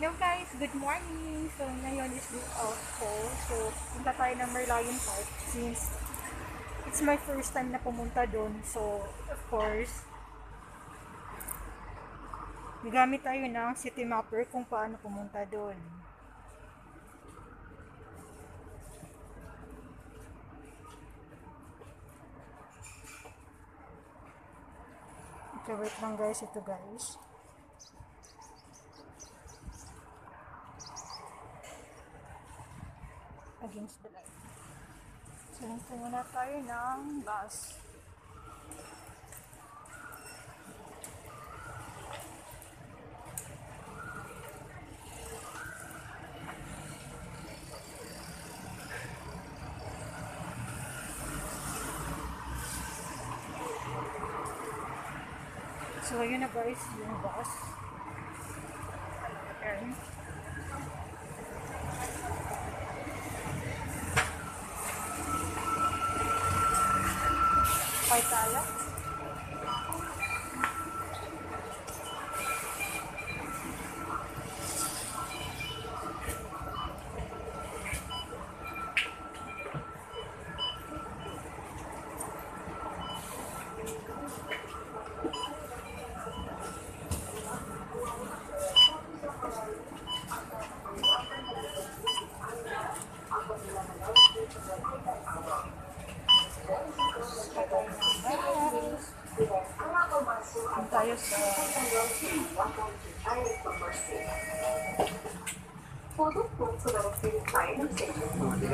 Hello guys, good morning! So ngayon is day off ko. So punta tayo ng Merlion Park since it's my first time na pumunta doon. So of course, gagamit tayo ng city mapper kung paano pumunta doon. Okay, wait lang guys. Ito guys. Against the light. So, hinto muna tayo ng bus. So, yun na guys, yung bus. Tayo. பொது போக்குவரத்தில் பயணம் செய்யும் போது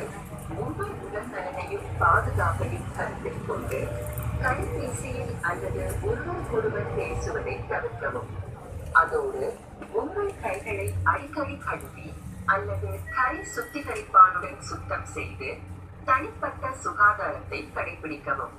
உங்கள் உடல் நலனையும் பாதுகாப்பையும் கருத்தில் கொண்டு கைபேசியில் அல்லது ஒருவருக்கொருவர் பேசுவதை தவிர்க்கவும் அதோடு உங்கள் கைகளை அடிக்கடி கழுவி அல்லது கை சுத்திகரிப்பானுடன் சுத்தம் செய்து தனிப்பட்ட சுகாதாரத்தை கடைபிடிக்கவும்.